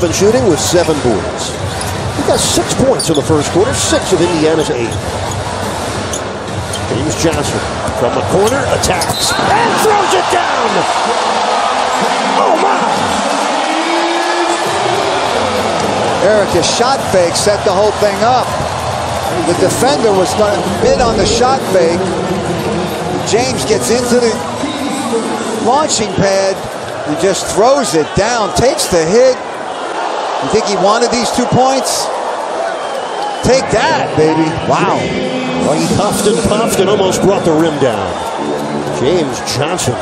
Been shooting with seven boards. He got six points in the first quarter, six of Indiana's eight. James Johnson from the corner attacks and throws it down. Oh my! Eric, shot fake set the whole thing up. The defender was going to bid on the shot fake. James gets into the launching pad and just throws it down, takes the hit. You think he wanted these two points? Take that, baby. Wow. Well, he puffed and puffed and almost brought the rim down. James Johnson